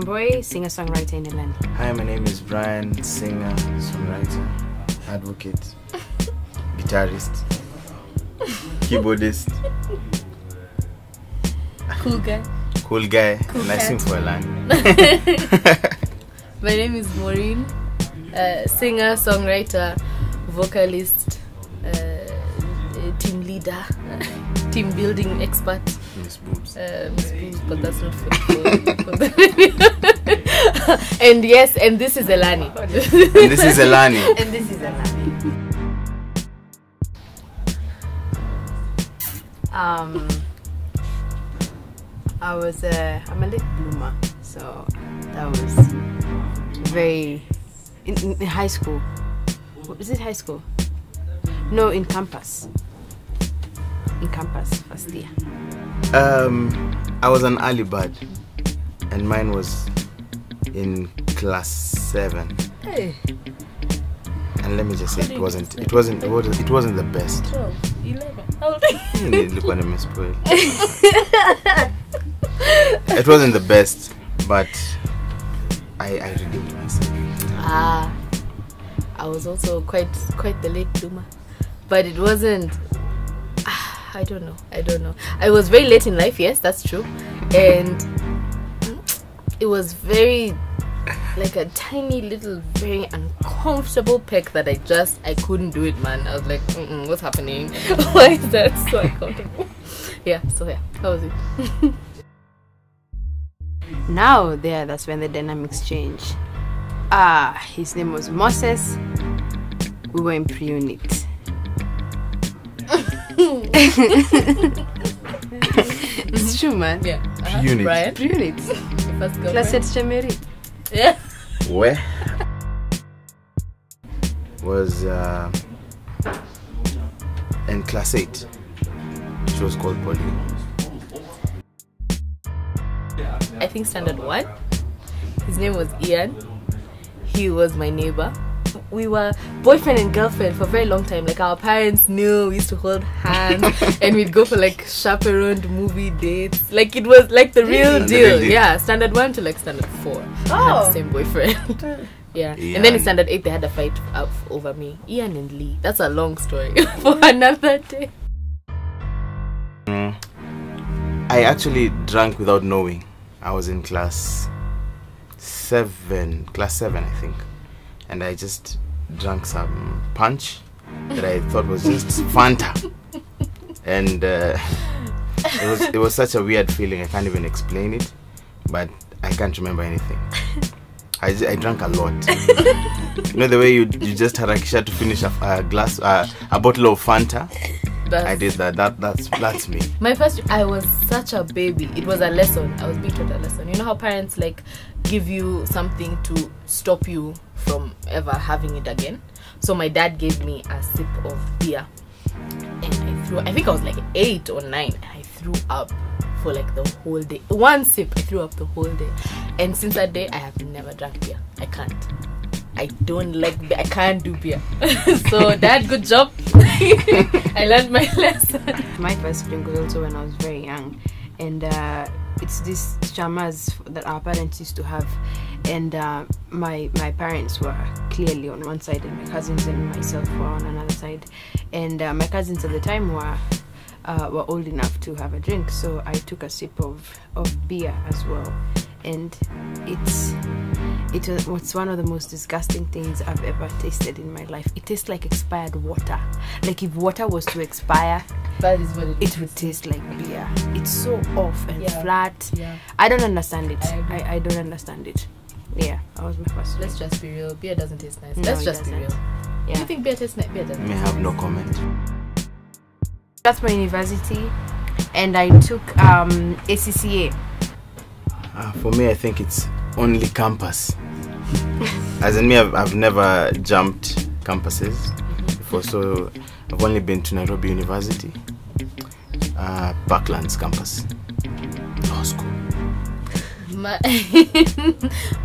Tomboy, singer songwriter in Elani. Hi, my name is Brian, singer, songwriter, advocate, guitarist, keyboardist, Cool guy. cool guy, Cool and I sing cat. for Elan. My name is Maureen, uh, singer, songwriter, vocalist, uh, team leader, team building expert. Miss Boobs. Uh, Miss Boobs, but that's not And yes, and this is Elani. And this is Elani. And this is Elani. Um, I was a, I'm a late bloomer, so that was very in, in, in high school. What is it high school? No, in campus. In campus, first year. Um, I was an early bird, and mine was in class seven. Hey, And let me just say, it wasn't. It wasn't. It wasn't, it wasn't the best. 12, 11. How old are you? Nilikuwa nimespoil. It wasn't the best, but I, I redeemed myself. Ah, I was also quite quite the late bloomer, but it wasn't. I don't know. I don't know. I was very late in life. Yes, that's true, and it was very like a tiny little, very uncomfortable peck that I just I couldn't do it, man. I was like, Mm-mm, what's happening? Why is that so uncomfortable? yeah. So yeah, how was it? Now, there, that's when the dynamics change. Ah, his name was Moses. We were in pre unit. It's true, man. Yeah. Uh-huh. Unit. Brian, Pre unit. Class at Chemeri. Yeah. Where was uh, in class eight. She was called Pauline. I think standard one. His name was Ian. He was my neighbor. We were boyfriend and girlfriend for a very long time. Like our parents knew. We used to hold hands and we'd go for like chaperoned movie dates. Like it was like the real deal. Really? Yeah, standard one to like standard four. The Oh. same boyfriend. yeah. And then in standard eight they had a fight up over me. Ian and Lee. That's a long story for another day. Mm. I actually drank without knowing. I was in class seven, class seven, I think, and I just drank some punch that I thought was just Fanta, and uh, it was it was such a weird feeling. I can't even explain it, but I can't remember anything. I, I drank a lot. you know the way you you just harakisha to finish a, a glass uh, a bottle of Fanta. That's I did that. That that's that's me. My first, I was such a baby. It was a lesson. I was being taught a lesson. You know how parents like give you something to stop you from ever having it again. So my dad gave me a sip of beer, and I threw. I think I was like eight or nine. And I threw up for like the whole day. One sip, I threw up the whole day. And since that day, I have never drank beer. I can't. I don't like beer. I can't do beer. so dad, good job. I learned my lesson. My first drink was also when I was very young, and uh, it's this chamas that our parents used to have, and uh, my my parents were clearly on one side, and my cousins and myself were on another side, and uh, my cousins at the time were. Uh, were old enough to have a drink, so I took a sip of, of beer as well, and it's it was one of the most disgusting things I've ever tasted in my life. It tastes like expired water. Like if water was to expire, That is what it it would taste like beer. It's so off and Yeah. flat. Yeah. I don't understand it. I. I, I don't understand it. Yeah, that was my first. Let's drink. just be real. Beer doesn't taste nice. No, Let's just be doesn't. real. Yeah. You think beer tastes nice? Beer doesn't. May have no comment. That's my university, and I took um, ACCA. Uh, for me, I think it's only campus. As in me, I've, I've never jumped campuses before, so I've only been to Nairobi University, uh, Parklands campus, law school. My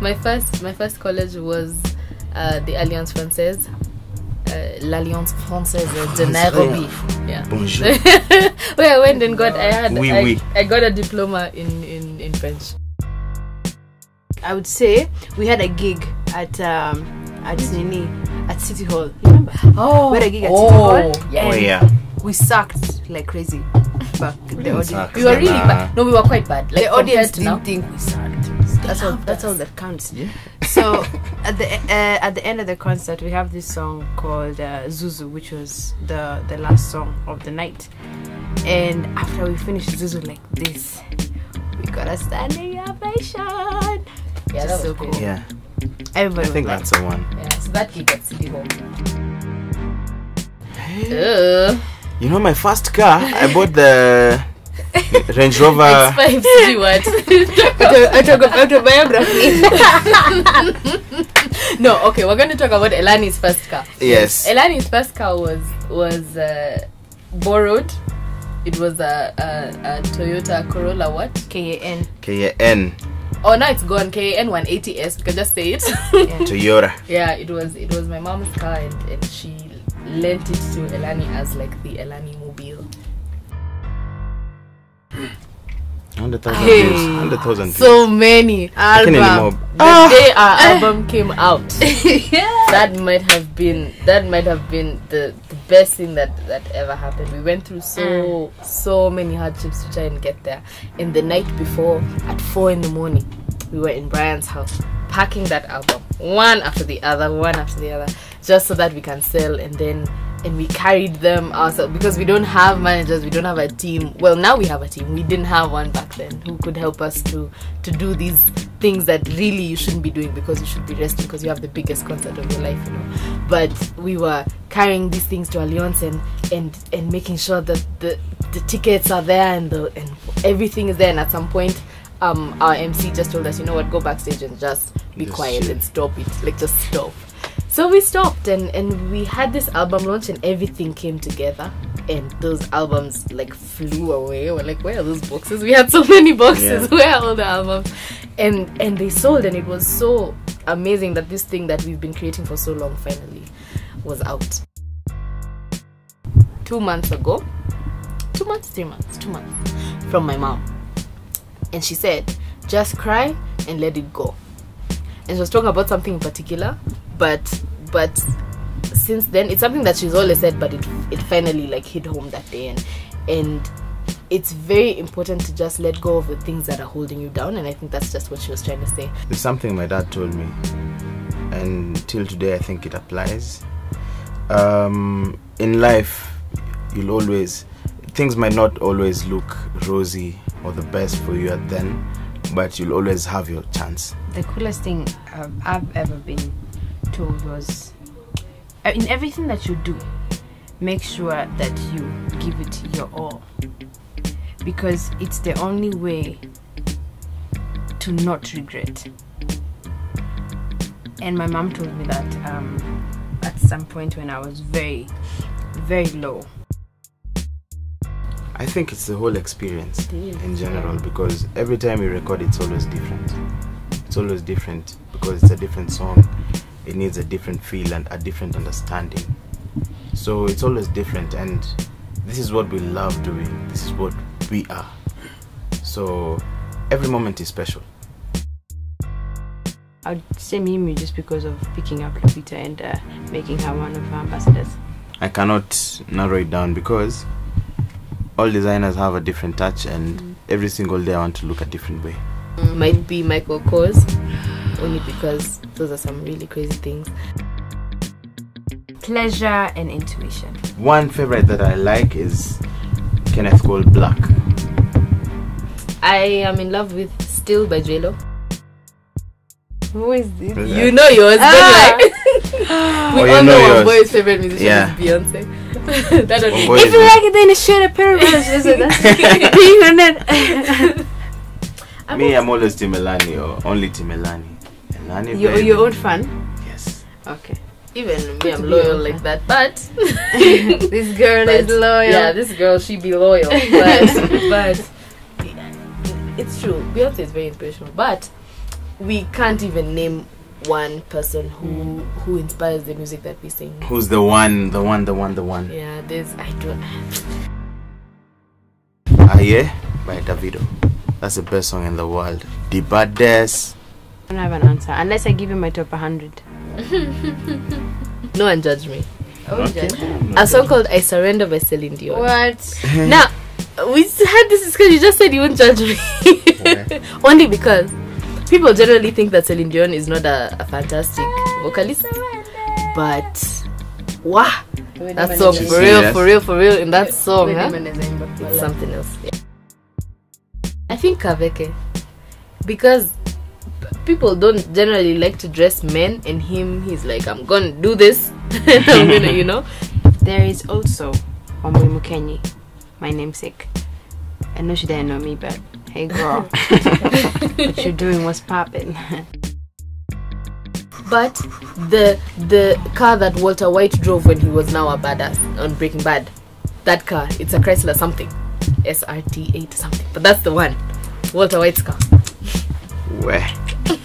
my first my first college was uh, the Alliance Française. Uh, L'Alliance Française de Nairobi. Yeah. Bonjour. Where I went and got I had Oui, I, oui. I got a diploma in, in, in French. I would say we had a gig at um, at Nini at City Hall. You remember? Oh, We had a gig at City Hall. yeah. Oh yeah. We sucked like crazy. But the didn't audience, suck. We were really Nah. bad. No, we were quite bad. Like the audience compared to now. didn't think we sucked. That's all. That's all that counts. Yeah. So at the uh, at the end of the concert, we have this song called uh, Zuzu, which was the the last song of the night. And after we finished Zuzu like this, we got a standing ovation. Yeah, that was so cool. cool. Yeah. Everybody I think that's the one. Yeah, so that gig at City Hall. Uh, You know my first car, I bought the Range Rover. X5 City what? autobiography. no, okay, we're going to talk about Elani's first car. Yes. Elani's first car was was uh, borrowed. It was a, a, a Toyota Corolla. What? K-A-N. K-A-N. Oh, now it's gone. KN 180S. We can just say it. Toyota. yeah, it was it was my mom's car, and, and she lent it to Elani as like the Elani mobile. 100,000 Hey. views. 100,000 views. So many. Taken Album. anymore. The ah. day our eh. album came out, that might have been that might have been the, the best thing that that ever happened. We went through so mm. so many hardships to try and get there. And the night before, at four in the morning, we were in Brian's house packing that album one after the other, one after the other, just so that we can sell. And then and we carried them ourselves because we don't have managers, we don't have a team. Well, now we have a team. We didn't have one back then who could help us to to do these things that really you shouldn't be doing because you should be resting because you have the biggest concert of your life, you know. But we were carrying these things to Alliance and and and making sure that the the tickets are there and the and everything is there. And at some point, um, our MC just told us, you know what, go backstage and just be quiet and stop it, like just stop. So we stopped and and we had this album launch and everything came together and those albums like flew away. We're like, where are those boxes? We had so many boxes. Yeah. Where are all the albums? And and they sold and it was so amazing that this thing that we've been creating for so long finally was out. Two months ago, two months, three months, two months from my mom. And she said, just cry and let it go and she was talking about something in particular but but since then it's something that she's always said but it it finally like hit home that day and and it's very important to just let go of the things that are holding you down and i think that's just what she was trying to say It's something my dad told me, and till today I think it applies. Um, in life, you'll always things might not always look rosy or the best for you at then, but you'll always have your chance. the coolest thing um, I've ever been told was uh, in everything that you do, make sure that you give it your all because it's the only way to not regret. And my mom told me that um, at some point when I was very, very low. I think it's the whole experience in general because every time you record, it's always different. It's always different because it's a different song. It needs a different feel and a different understanding. So it's always different, and this is what we love doing. This is what we are. So every moment is special. I'd say Mimi just because of picking up Lupita and uh, making her one of her ambassadors. I cannot narrow it down because all designers have a different touch, and every single day I want to look a different way. might be michael kors only because those are some really crazy things Pleasure and intuition. One favorite that I like is Kenneth Cole Black. i am in love with still by j-lo Who is this? you know yours Ah. but like we Oh, you know know our yours. boy's favorite musician Yeah. is beyonce that one boy. If you like it, then share a pair of us. Is it? That's the. Me, I'm always Tim Elani or only Tim You're baby. your old fan. Yes. Okay. even me i'm loyal like that but this girl But, is loyal. Yeah, this girl, she be loyal. But, but it's true. Beyonce is very inspirational. But we can't even name one person who who inspires the music that we sing. Who's the one, the one, the one, the one? Yeah, there's I don't. Aye by Davido. That's the best song in the world. The baddest. I don't have an answer unless I give you my top 100. No one judge me. Okay. A song called "I Surrender" by Celine Dion. What? Now, we had this discussion. You just said you wouldn't judge me. Only because people generally think that Celine Dion is not a, a fantastic vocalist. But, wow, that song for real, for real, for real. In that song, huh? It's It's something else. Yeah. I think Kaveke, because p- people don't generally like to dress men, and him, he's like, I'm gonna do this, I'm gonna, you know. There is also Wambui Mukenyi, my namesake. I know she didn't know me, but hey girl, what you doing was popping. But the the car that Walter White drove when he was now a badass on Breaking Bad, that car, it's a Chrysler something, SRT eight something. But that's the one, Walter White's car. Where?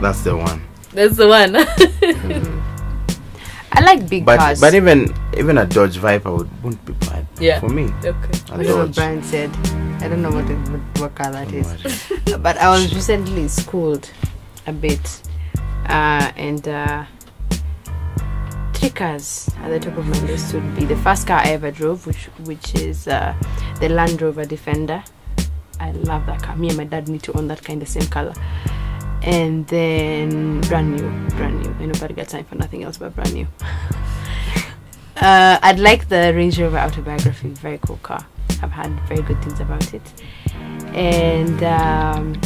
That's the one. That's the one. I like big But cars. but even even a Dodge Viper would, wouldn't be bad Yeah. for me. okay. A That's what Dodge. Brian said. I don't know what it, what, what car that Don't is. worry. but I was recently schooled a bit, uh, and uh, three cars at the top of my list would be the first car I ever drove, which which is uh, the Land Rover Defender. I love that car. Me and my dad need to own that kind of same color. And then brand new, brand new. Ain't nobody got time for nothing else but brand new. uh, I'd like the Range Rover Autobiography. Very cool car. I've had very good things about it. And um,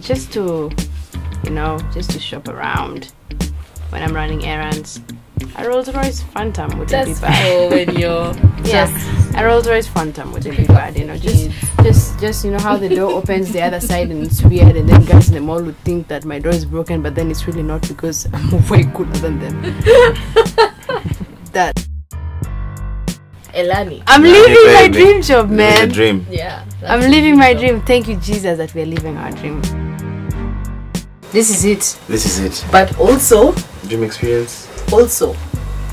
just to, you know, just to shop around when I'm running errands. A Rolls Royce Phantom wouldn't That's be bad. when you're Yeah, just a Rolls Royce Phantom wouldn't be bad. You know, just just just you know how the door opens the other side and it's weird, and then guys in the mall would think that my door is broken, but then it's really not because I'm way cooler than them. that Elani. I'm Yeah, living my dream job, man. a dream. Yeah. I'm living my dream. Thank you, Jesus, that we're living our dream. This is it. This is it. But also, Dream experience. also,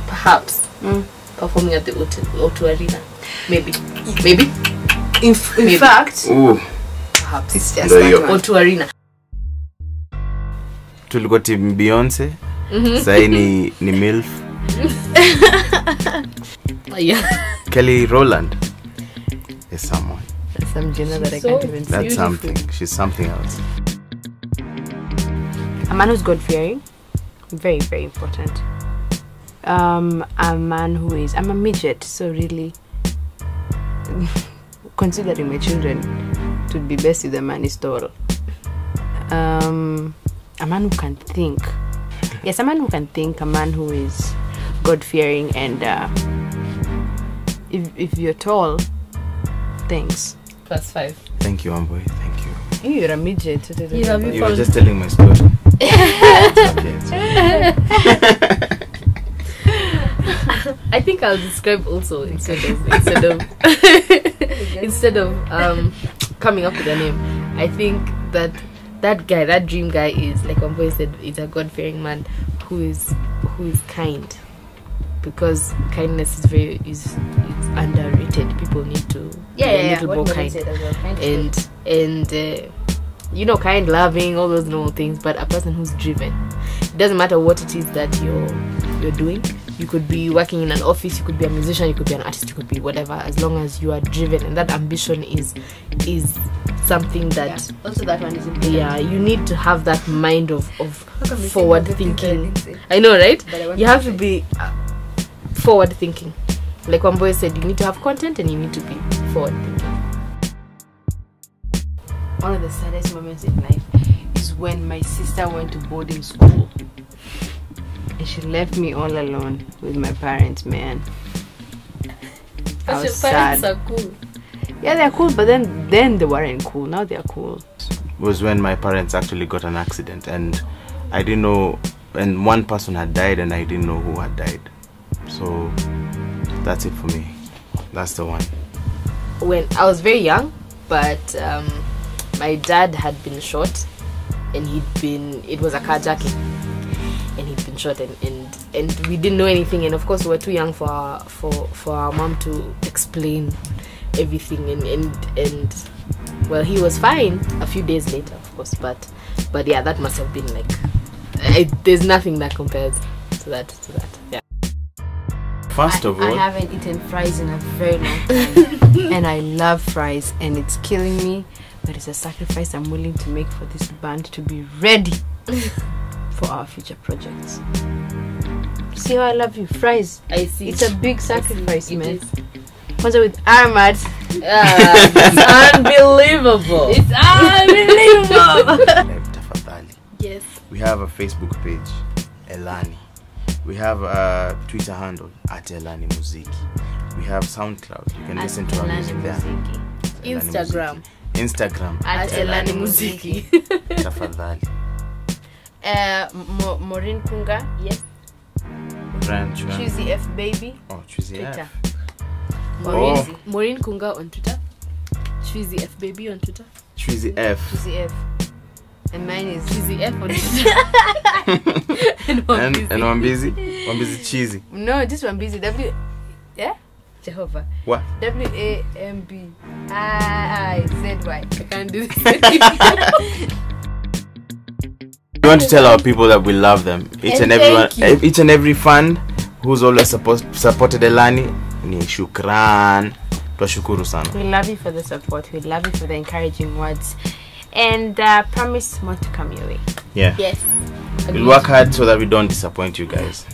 perhaps Mm. performing at the O2, O2 Arena. Maybe. Maybe. In, in Maybe. fact, Ooh. Perhaps. it's just that hiyo. one. O2 Arena. Tulikuwa team Beyonce. Sahi ni, ni MILF. Yeah. Kelly Rowland is someone. That's some gender that I can't even. That's Beautiful. something. She's something else. A man who's God fearing, very, very important. Um, a man who is, I'm a midget, so really, considering my children, it would be best if the man is tall. Um, a man who can think. Yes, a man who can think, a man who is God fearing, and uh, if, if you're tall, thanks. Plus five. Thank you, Wambui. Thank you. You're a midget. You have You were just telling my story. It's okay, it's okay. I think I'll describe also instead of instead of instead of um coming up with a name. I think that that guy, that dream guy, is like Wambui said, is a God fearing man who is who is kind. Because kindness is very is it's underrated. People need to be a little more kind. and and uh, you know kind loving all those normal things but a person who's driven it doesn't matter what it is that you're you're doing you could be working in an office you could be a musician you could be an artist you could be whatever as long as you are driven. And that ambition is is something that Also, that one is important. yeah, you need to have that mind of, of come you say forward thinking. I know right? But I you have to be uh, forward thinking. Like Wambui said you need to have content and you need to be forward thinking. One of the saddest moments in life is when my sister went to boarding school and she left me all alone with my parents man I was sad. are cool yeah they're cool but then then they weren't cool now they're cool was when my parents actually got an accident and I didn't know and one person had died and I didn't know who had died. So that's it for me. That's the one. when I was very young, but um, my dad had been shot, and he'd been it was a carjacking, and he'd been shot, and, and and we didn't know anything, and of course we were too young for our, for for our mom to explain everything, and and and well he was fine a few days later of course. But but yeah that must have been like I, there's nothing that compares to that to that. Yeah. First of I all, I haven't eaten fries in a very long time, and I love fries, and it's killing me. But it's a sacrifice I'm willing to make for this band to be ready for our future projects. See how I love you, fries. i see It's a big sacrifice, It man. up with Ahmad? Uh, it's unbelievable It's unbelievable. yes we have a Facebook page, Elani. We have a Twitter handle at Elani Muziki. We have SoundCloud. You can at listen to our music Muziki. there. Instagram. Instagram at elani muziki tafadhali. Uh, Mo- Maureen Kunga, yes Brand, Juan. Choosy F Baby, Oh, Choosy Twitter. F. Maureen, Oh. Maureen Kunga on Twitter. chuzi F baby on Twitter. Choosy F. Choosy F. And mine is chuzi F on Twitter. and And, Wambizi. and Wambizi? Wambizi Cheesy. no, just one busy. W, yeah, Jehovah. What? W A M B I Z Y. I can't do this. We want to tell our people that we love them. Each and, And everyone, each and every fan who's always support, supported Elani, ni shukran. Twashukuru sana. We love you for the support. We love you for the encouraging words, and uh, promise more to come your way. Yeah. yes. We'll work hard so that we don't disappoint you guys.